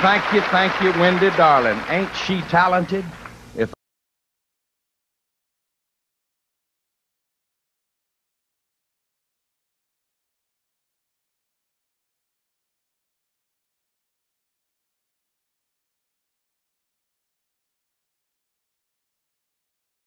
thank you, thank you, Wendy, darling. Ain't she talented?